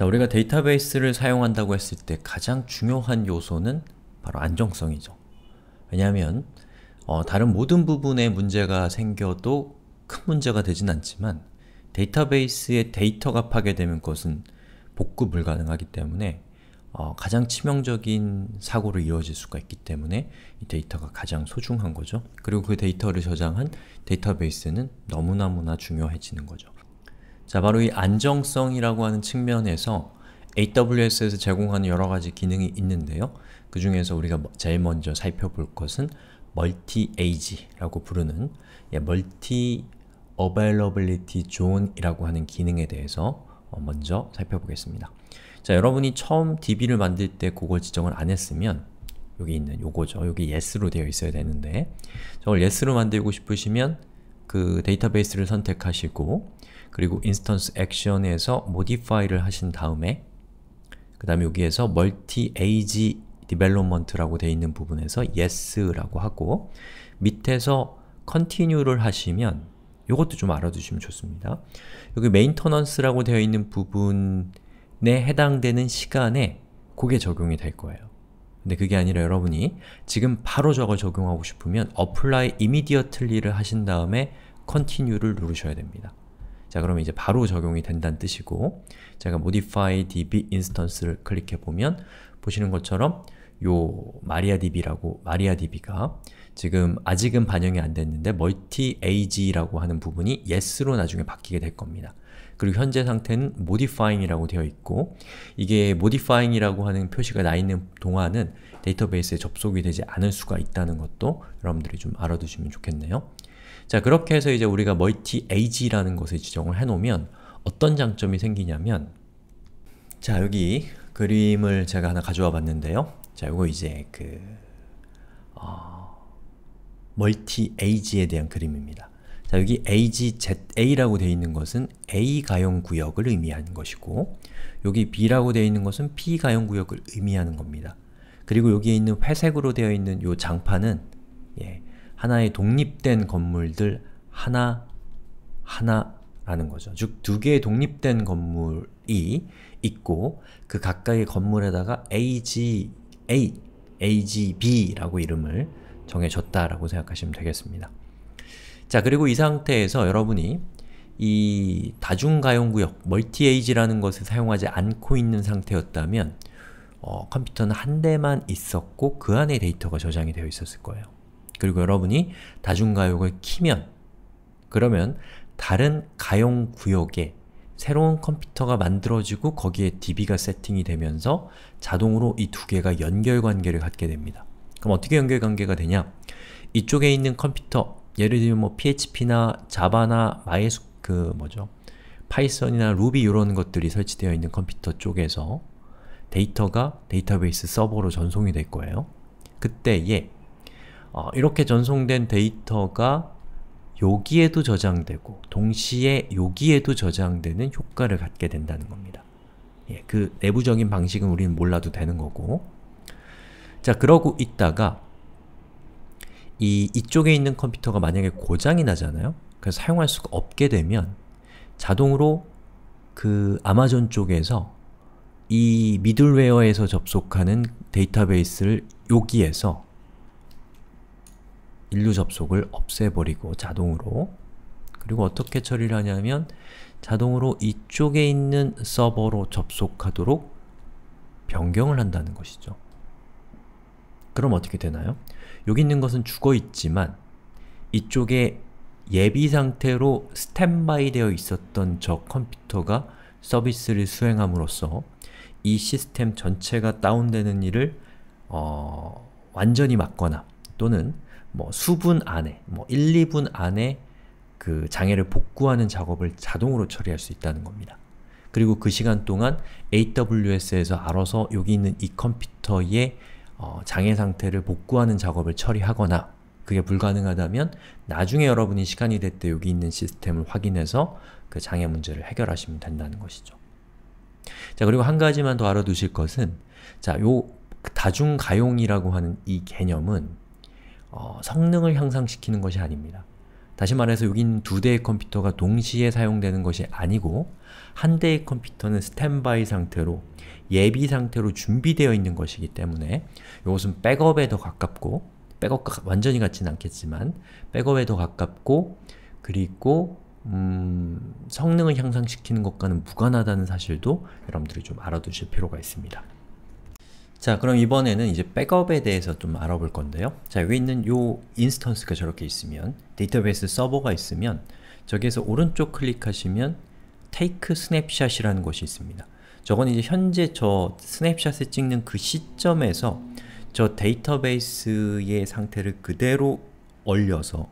자, 우리가 데이터베이스를 사용한다고 했을 때 가장 중요한 요소는 바로 안정성이죠. 왜냐하면 어, 다른 모든 부분에 문제가 생겨도 큰 문제가 되진 않지만 데이터베이스에 데이터가 파괴되면 그것은 복구 불가능하기 때문에 어, 가장 치명적인 사고로 이어질 수가 있기 때문에 이 데이터가 가장 소중한 거죠. 그리고 그 데이터를 저장한 데이터베이스는 너무나무나 중요해지는 거죠. 자, 바로 이 안정성이라고 하는 측면에서 AWS에서 제공하는 여러가지 기능이 있는데요. 그 중에서 우리가 제일 먼저 살펴볼 것은 Multi-Age라고 부르는 예, Multi Availability Zone이라고 하는 기능에 대해서 어, 먼저 살펴보겠습니다. 자, 여러분이 처음 DB를 만들 때 그걸 지정을 안 했으면 여기 있는 요거죠. 여기 yes로 되어 있어야 되는데 저걸 yes로 만들고 싶으시면 그 데이터베이스를 선택하시고 그리고 instance action에서 modify를 하신 다음에 그 다음에 여기에서 multi-age development라고 되어 있는 부분에서 yes라고 하고 밑에서 continue를 하시면 이것도 좀 알아두시면 좋습니다. 여기 maintenance라고 되어 있는 부분에 해당되는 시간에 그게 적용이 될 거예요. 근데 그게 아니라 여러분이 지금 바로 저걸 적용하고 싶으면 apply immediately를 하신 다음에 continue를 누르셔야 됩니다. 자 그러면 이제 바로 적용이 된다는 뜻이고 제가 modify db instance를 클릭해 보면 보시는 것처럼 요 mariadb라고 mariadb가 지금 아직은 반영이 안 됐는데 multi-age라고 하는 부분이 yes로 나중에 바뀌게 될 겁니다. 그리고 현재 상태는 modifying이라고 되어 있고 이게 modifying이라고 하는 표시가 나 있는 동안은 데이터베이스에 접속이 되지 않을 수가 있다는 것도 여러분들이 좀 알아두시면 좋겠네요. 자 그렇게 해서 이제 우리가 multi-age라는 것을 지정을 해놓으면 어떤 장점이 생기냐면 자 여기 그림을 제가 하나 가져와 봤는데요. 자 이거 이제 그 어, multi-age에 대한 그림입니다. 자 여기 age ZA라고 되어 있는 것은 A 가용 구역을 의미하는 것이고 여기 B라고 되어 있는 것은 B 가용 구역을 의미하는 겁니다. 그리고 여기에 있는 회색으로 되어 있는 이 장판은 예, 하나의 독립된 건물들 하나 하나라는 거죠. 즉 두 개의 독립된 건물이 있고 그 가까이 건물에다가 AG, A, AGB라고 이름을 정해줬다라고 생각하시면 되겠습니다. 자 그리고 이 상태에서 여러분이 이 다중가용구역, 멀티에이지라는 것을 사용하지 않고 있는 상태였다면 어, 컴퓨터는 한 대만 있었고 그 안에 데이터가 저장이 되어 있었을 거예요. 그리고 여러분이 다중가용을 키면 그러면 다른 가용 구역에 새로운 컴퓨터가 만들어지고 거기에 DB가 세팅이 되면서 자동으로 이 두 개가 연결관계를 갖게 됩니다. 그럼 어떻게 연결관계가 되냐? 이쪽에 있는 컴퓨터, 예를 들면 뭐 PHP나 자바나 마이스 그 뭐죠? 파이썬이나 루비 이런 것들이 설치되어 있는 컴퓨터 쪽에서 데이터가 데이터베이스 서버로 전송이 될 거예요. 그때에 어, 이렇게 전송된 데이터가 여기에도 저장되고 동시에 여기에도 저장되는 효과를 갖게 된다는 겁니다. 예, 그 내부적인 방식은 우리는 몰라도 되는 거고 자 그러고 있다가 이 이쪽에 있는 컴퓨터가 만약에 고장이 나잖아요? 그래서 사용할 수가 없게 되면 자동으로 그 아마존 쪽에서 이 미들웨어에서 접속하는 데이터베이스를 여기에서 인류 접속을 없애버리고 자동으로 그리고 어떻게 처리를 하냐면 자동으로 이쪽에 있는 서버로 접속하도록 변경을 한다는 것이죠. 그럼 어떻게 되나요? 여기 있는 것은 죽어있지만 이쪽에 예비 상태로 스탠바이 되어 있었던 저 컴퓨터가 서비스를 수행함으로써 이 시스템 전체가 다운되는 일을 어, 완전히 막거나 또는 뭐 수분 안에, 뭐 1, 2분 안에 그 장애를 복구하는 작업을 자동으로 처리할 수 있다는 겁니다. 그리고 그 시간 동안 AWS에서 알아서 여기 있는 이 컴퓨터의 어, 장애 상태를 복구하는 작업을 처리하거나 그게 불가능하다면 나중에 여러분이 시간이 될 때 여기 있는 시스템을 확인해서 그 장애 문제를 해결하시면 된다는 것이죠. 자 그리고 한 가지만 더 알아두실 것은 자요 다중가용이라고 하는 이 개념은 어, 성능을 향상시키는 것이 아닙니다. 다시 말해서 있는 두 대의 컴퓨터가 동시에 사용되는 것이 아니고 한 대의 컴퓨터는 스탠바이 상태로 예비 상태로 준비되어 있는 것이기 때문에 이것은 백업에 더 가깝고 백업과 완전히 같지는 않겠지만 백업에 더 가깝고 그리고 음, 성능을 향상시키는 것과는 무관하다는 사실도 여러분들이 좀 알아두실 필요가 있습니다. 자 그럼 이번에는 이제 백업에 대해서 좀 알아볼 건데요. 자 여기 있는 요 instance가 저렇게 있으면 데이터베이스 서버가 있으면 저기에서 오른쪽 클릭하시면 take snapshot이라는 것이 있습니다. 저건 이제 현재 저 snapshot을 찍는 그 시점에서 저 데이터베이스의 상태를 그대로 올려서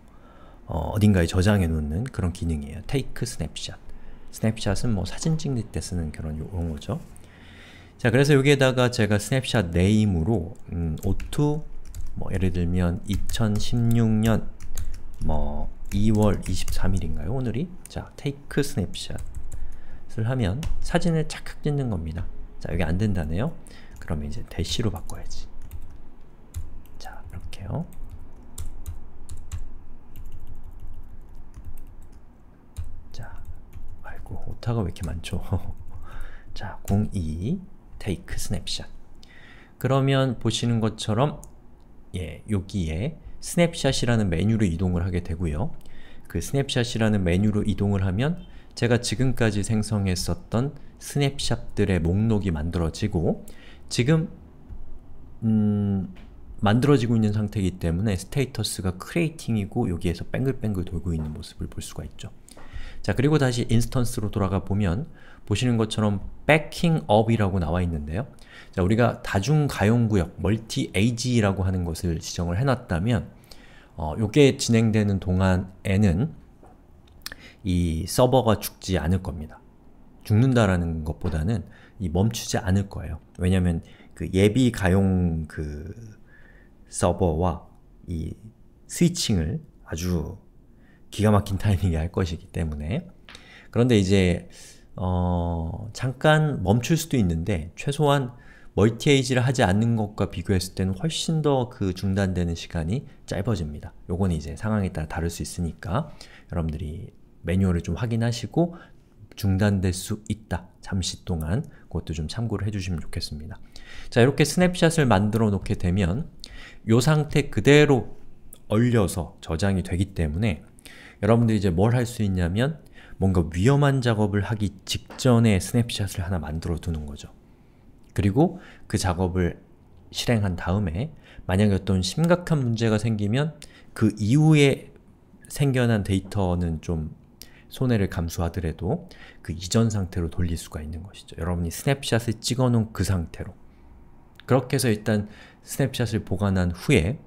어, 딘가에 저장해 놓는 그런 기능이에요. take snapshot. snapshot은 뭐 사진 찍는 때 쓰는 그런 용어죠. 자, 그래서 여기에다가 제가 snapshot name으로 음, O2 뭐 예를 들면 2016년 뭐 2월 23일인가요? 오늘이? 자, take snapshot을 하면 사진을 착각 찍는 겁니다. 자, 여기 안 된다네요. 그러면 이제 대시로 바꿔야지. 자, 이렇게요. 자, 아이고, 오타가 왜 이렇게 많죠? 자, 02 take snapshot. 그러면 보시는 것처럼 예, 여기에 스냅샷이라는 메뉴로 이동을 하게 되고요. 그 스냅샷이라는 메뉴로 이동을 하면 제가 지금까지 생성했었던 스냅샷들의 목록이 만들어지고 지금 음, 만들어지고 있는 상태이기 때문에 status가 creating이고 여기에서 뱅글뱅글 돌고 있는 모습을 볼 수가 있죠. 자 그리고 다시 instance로 돌아가 보면 보시는 것처럼 backing up이라고 나와 있는데요. 자 우리가 다중가용구역, Multi-AZ라고 하는 것을 지정을 해놨다면 어, 요게 진행되는 동안에는 이 서버가 죽지 않을 겁니다. 죽는다라는 것보다는 이 멈추지 않을 거예요. 왜냐면 그 예비 가용 그 서버와 이 스위칭을 아주 기가 막힌 타이밍에 할 것이기 때문에 그런데 이제 어, 잠깐 멈출 수도 있는데 최소한 멀티에이지를 하지 않는 것과 비교했을 때는 훨씬 더 그 중단되는 시간이 짧아집니다. 요건 이제 상황에 따라 다를 수 있으니까 여러분들이 매뉴얼을 좀 확인하시고 중단될 수 있다. 잠시 동안 그것도 좀 참고를 해주시면 좋겠습니다. 자 이렇게 스냅샷을 만들어 놓게 되면 이 상태 그대로 얼려서 저장이 되기 때문에 여러분들이 이제 뭘 할 수 있냐면 뭔가 위험한 작업을 하기 직전에 스냅샷을 하나 만들어 두는 거죠. 그리고 그 작업을 실행한 다음에 만약에 어떤 심각한 문제가 생기면 그 이후에 생겨난 데이터는 좀 손해를 감수하더라도 그 이전 상태로 돌릴 수가 있는 것이죠. 여러분이 스냅샷을 찍어놓은 그 상태로 그렇게 해서 일단 스냅샷을 보관한 후에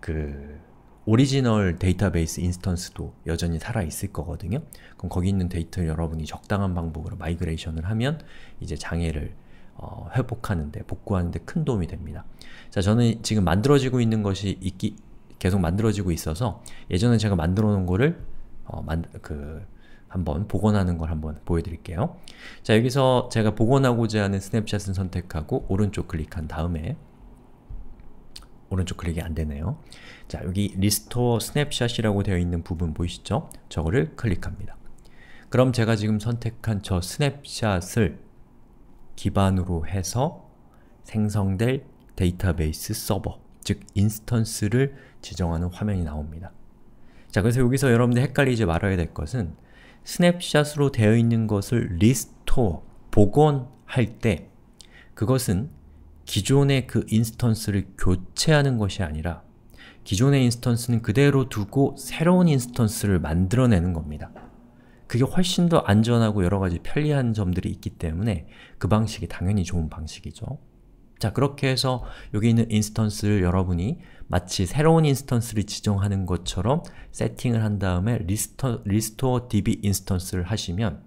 그 오리지널 데이터베이스 instance도 여전히 살아있을 거거든요. 그럼 거기 있는 데이터를 여러분이 적당한 방법으로 migration을 하면 이제 장애를 어, 회복하는데, 복구하는데 큰 도움이 됩니다. 자, 저는 지금 만들어지고 있는 것이 있기, 계속 만들어지고 있어서 예전에 제가 만들어 놓은 거를 어, 만, 그, 한번 복원하는 걸 한번 보여드릴게요. 자, 여기서 제가 복원하고자 하는 스냅샷을 선택하고 오른쪽 클릭한 다음에 오른쪽 클릭이 안되네요. 자, 여기 restore snapshot이라고 되어 있는 부분 보이시죠? 저거를 클릭합니다. 그럼 제가 지금 선택한 저 스냅샷을 기반으로 해서 생성될 데이터베이스 서버, 즉 instance를 지정하는 화면이 나옵니다. 자, 그래서 여기서 여러분들 헷갈리지 말아야 될 것은 스냅샷으로 되어 있는 것을 restore, 복원할 때 그것은 기존의 그 instance를 교체하는 것이 아니라 기존의 instance는 그대로 두고 새로운 instance를 만들어내는 겁니다. 그게 훨씬 더 안전하고 여러가지 편리한 점들이 있기 때문에 그 방식이 당연히 좋은 방식이죠. 자 그렇게 해서 여기 있는 instance를 여러분이 마치 새로운 instance를 지정하는 것처럼 세팅을 한 다음에 리스토, 리스토어 db 인스턴스를 하시면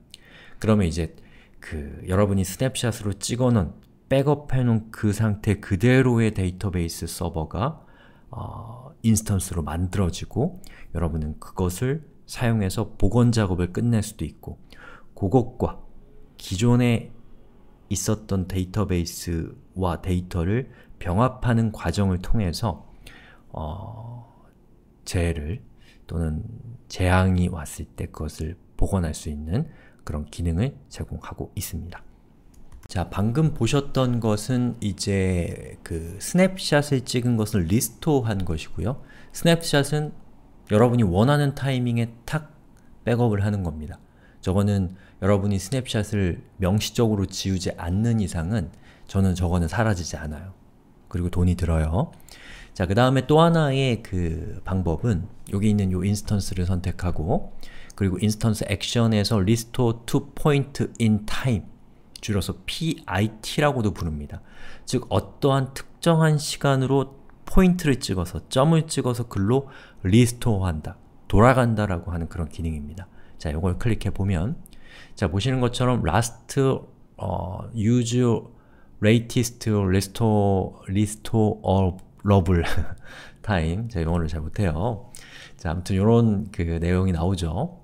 그러면 이제 그 여러분이 스냅샷으로 찍어놓은 백업해 놓은 그 상태 그대로의 데이터베이스 서버가 어, instance로 만들어지고 여러분은 그것을 사용해서 복원 작업을 끝낼 수도 있고 그것과 기존에 있었던 데이터베이스와 데이터를 병합하는 과정을 통해서 어, 재해를 또 또는 재앙이 왔을 때 그것을 복원할 수 있는 그런 기능을 제공하고 있습니다. 자, 방금 보셨던 것은 이제 그 스냅샷을 찍은 것을 restore한 것이고요. 스냅샷은 여러분이 원하는 타이밍에 탁 백업을 하는 겁니다. 저거는 여러분이 스냅샷을 명시적으로 지우지 않는 이상은 저는 저거는 사라지지 않아요. 그리고 돈이 들어요. 자, 그 다음에 또 하나의 그 방법은 여기 있는 이 instance를 선택하고 그리고 instance action에서 restore to point in time 줄여서 PIT라고도 부릅니다. 즉 어떠한 특정한 시간으로 포인트를 찍어서 점을 찍어서 글로 리스토어한다, 돌아간다 라고 하는 그런 기능입니다. 자, 이걸 클릭해 보면 자, 보시는 것처럼 last 어, use latest restore restoreable time 제가 영어를 잘 못해요. 자, 아무튼 이런 그 내용이 나오죠.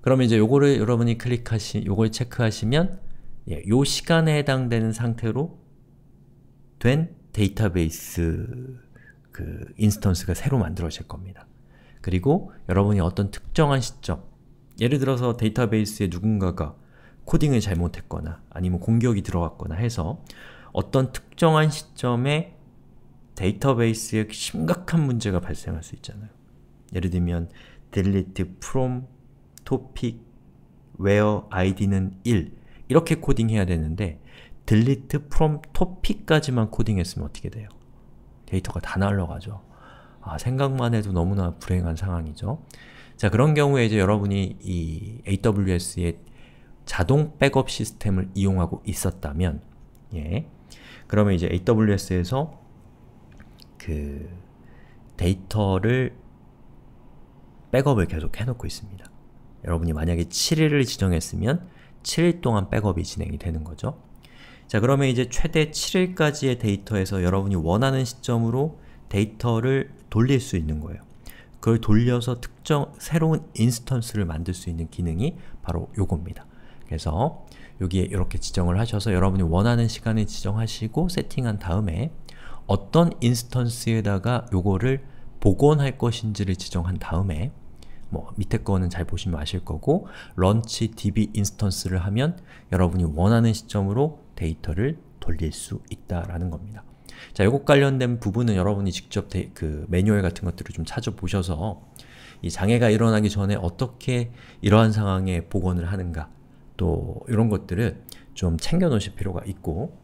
그러면 이제 요거를 여러분이 클릭하시, 요걸 체크하시면 예, 요 시간에 해당되는 상태로 된 데이터베이스 그 instance가 새로 만들어질 겁니다. 그리고 여러분이 어떤 특정한 시점 예를 들어서 데이터베이스에 누군가가 코딩을 잘못했거나 아니면 공격이 들어갔거나 해서 어떤 특정한 시점에 데이터베이스에 심각한 문제가 발생할 수 있잖아요. 예를 들면 delete from topic where id는 1 이렇게 코딩해야 되는데 delete from topic까지만 코딩했으면 어떻게 돼요? 데이터가 다 날라가죠. 아, 생각만 해도 너무나 불행한 상황이죠. 자, 그런 경우에 이제 여러분이 이 AWS의 자동 백업 시스템을 이용하고 있었다면 예. 그러면 이제 AWS에서 그 데이터를 백업을 계속 해놓고 있습니다. 여러분이 만약에 7일을 지정했으면 7일 동안 백업이 진행이 되는 거죠. 자 그러면 이제 최대 7일까지의 데이터에서 여러분이 원하는 시점으로 데이터를 돌릴 수 있는 거예요. 그걸 돌려서 특정 새로운 instance를 만들 수 있는 기능이 바로 요겁니다. 그래서 여기에 이렇게 지정을 하셔서 여러분이 원하는 시간을 지정하시고 세팅한 다음에 어떤 instance에다가 요거를 복원할 것인지를 지정한 다음에 뭐 밑에 거는 잘 보시면 아실 거고 런치 db 인스턴스를 하면 여러분이 원하는 시점으로 데이터를 돌릴 수 있다라는 겁니다. 자, 이것 관련된 부분은 여러분이 직접 데, 그 매뉴얼 같은 것들을 좀 찾아보셔서 이 장애가 일어나기 전에 어떻게 이러한 상황에 복원을 하는가 또 이런 것들을 좀 챙겨 놓으실 필요가 있고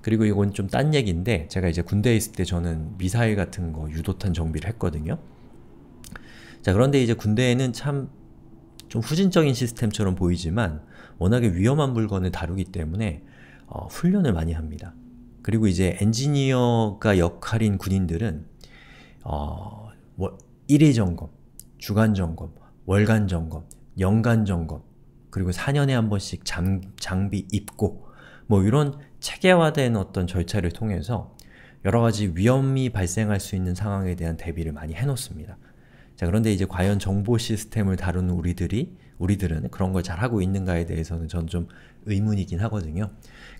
그리고 이건 좀 딴 얘기인데 제가 이제 군대에 있을 때 저는 미사일 같은 거 유도탄 정비를 했거든요. 자 그런데 이제 군대에는 참 좀 후진적인 시스템처럼 보이지만 워낙에 위험한 물건을 다루기 때문에 어, 훈련을 많이 합니다. 그리고 이제 엔지니어가 역할인 군인들은 어, 뭐 1일 점검, 주간 점검, 월간 점검, 연간 점검, 그리고 4년에 한 번씩 장, 장비 입고 뭐 이런 체계화된 어떤 절차를 통해서 여러 가지 위험이 발생할 수 있는 상황에 대한 대비를 많이 해놓습니다. 자 그런데 이제 과연 정보 시스템을 다루는 우리들이 우리들은 그런 걸 잘하고 있는가에 대해서는 저는 좀 의문이긴 하거든요.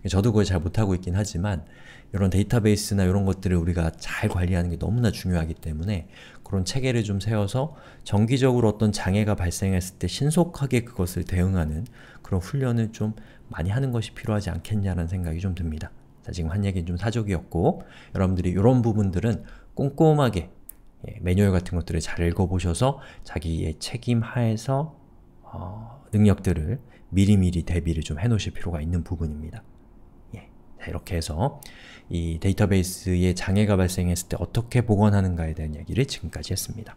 저도 그걸 잘 못하고 있긴 하지만 이런 데이터베이스나 이런 것들을 우리가 잘 관리하는 게 너무나 중요하기 때문에 그런 체계를 좀 세워서 정기적으로 어떤 장애가 발생했을 때 신속하게 그것을 대응하는 그런 훈련을 좀 많이 하는 것이 필요하지 않겠냐는 생각이 좀 듭니다. 자, 지금 한 얘기는 좀 사족이었고 여러분들이 이런 부분들은 꼼꼼하게 예, 매뉴얼 같은 것들을 잘 읽어보셔서 자기의 책임 하에서 어, 능력들을 미리미리 대비를 좀 해놓으실 필요가 있는 부분입니다. 예, 자, 이렇게 해서 이 데이터베이스에 장애가 발생했을 때 어떻게 복원하는가에 대한 얘기를 지금까지 했습니다.